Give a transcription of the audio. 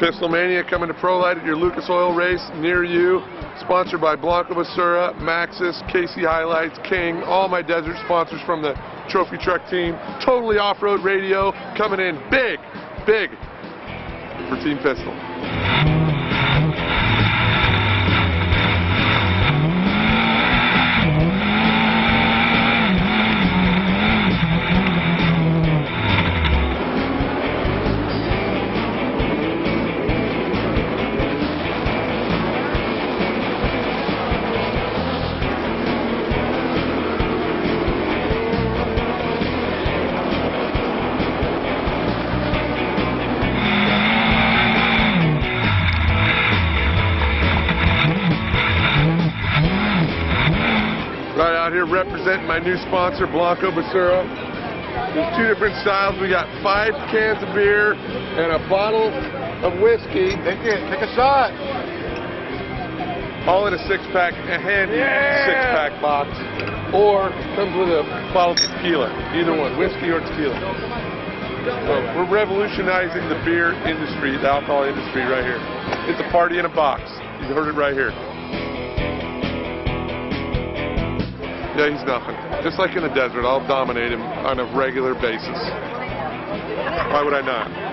Pistol Mania coming to ProLite at your Lucas Oil race near you. Sponsored by Blanco Basura, Maxxis, KC HiLiTES, King, all my desert sponsors from the Trophy Truck team. Totally off-road radio coming in big, big for Team Pistol. Out here representing my new sponsor, Blanco Basura. There's two different styles. We got five cans of beer and a bottle of whiskey. Take it. Take a shot. All in a six pack, a handy Yeah. six pack box. Or comes with a bottle of tequila. Either one, whiskey or tequila. So we're revolutionizing the beer industry, the alcohol industry right here. It's a party in a box. You heard it right here. Yeah, he's nothing. Just like in the desert, I'll dominate him on a regular basis. Why would I not?